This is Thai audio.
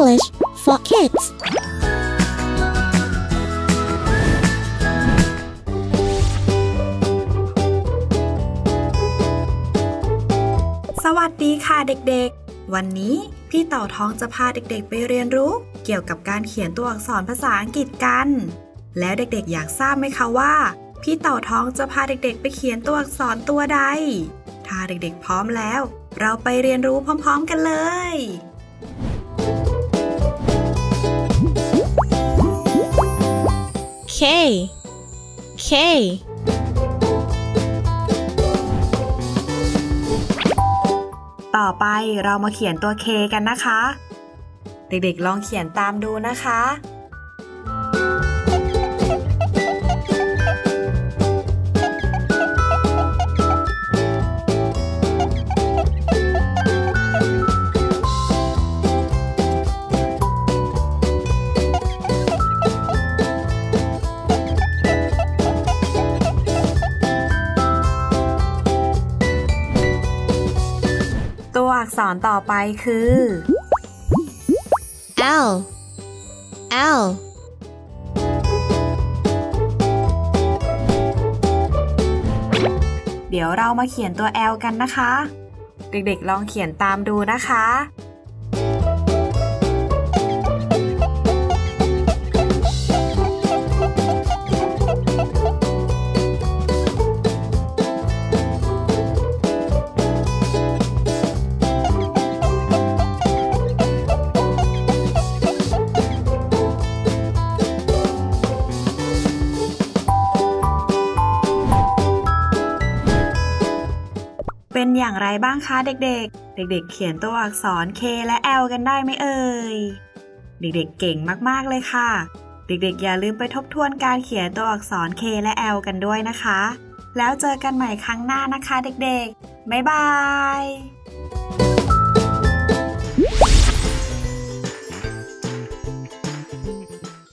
English for Kids สวัสดีค่ะเด็กๆ วันนี้พี่เต่าทองจะพาเด็กๆ ไปเรียนรู้เกี่ยวกับการเขียนตัวอักษรภาษาอังกฤษกัน แล้วเด็กๆ อยากทราบไหมคะว่า พี่เต่าทองจะพาเด็กๆ ไปเขียนตัวอักษรตัวใด ถ้าเด็กๆ พร้อมแล้ว เราไปเรียนรู้พร้อม ๆ กันเลย K K ต่อไปเรามาเขียนตัว K กันนะคะ เด็กๆลองเขียนตามดูนะคะ ตัวอักษรต่อไปคือ L L เดี๋ยวเรามาเขียนตัว L กันนะคะ เด็กๆลองเขียนตามดูนะคะ เป็นอย่างไรบ้างคะเด็กๆ เด็กๆ เขียนตัวอักษร K และ L กันได้ไหมเอ่ย เด็กๆ เก่งมากๆ เลยค่ะ เด็กๆ อย่าลืมไปทบทวนการเขียนตัวอักษร K และ L กันด้วยนะคะ แล้วเจอกันใหม่ครั้งหน้านะคะเด็กๆ บ๊ายบาย